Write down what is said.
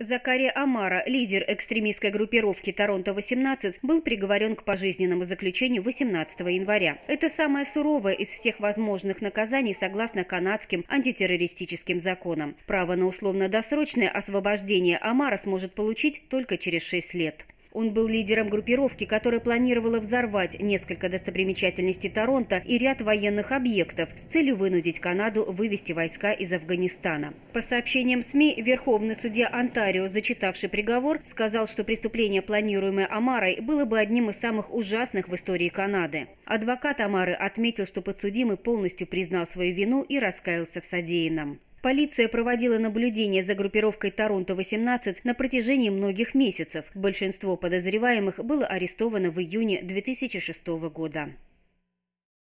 Закари Амара, лидер экстремистской группировки «Торонто-18», был приговорен к пожизненному заключению 18 января. Это самое суровое из всех возможных наказаний согласно канадским антитеррористическим законам. Право на условно-досрочное освобождение Амара сможет получить только через 6 лет. Он был лидером группировки, которая планировала взорвать несколько достопримечательностей Торонто и ряд военных объектов с целью вынудить Канаду вывести войска из Афганистана. По сообщениям СМИ, Верховный судья Онтарио, зачитавший приговор, сказал, что преступление, планируемое Амарой, было бы одним из самых ужасных в истории Канады. Адвокат Амары отметил, что подсудимый полностью признал свою вину и раскаялся в содеянном. Полиция проводила наблюдение за группировкой Торонто-18 на протяжении многих месяцев. Большинство подозреваемых было арестовано в июне 2006 года.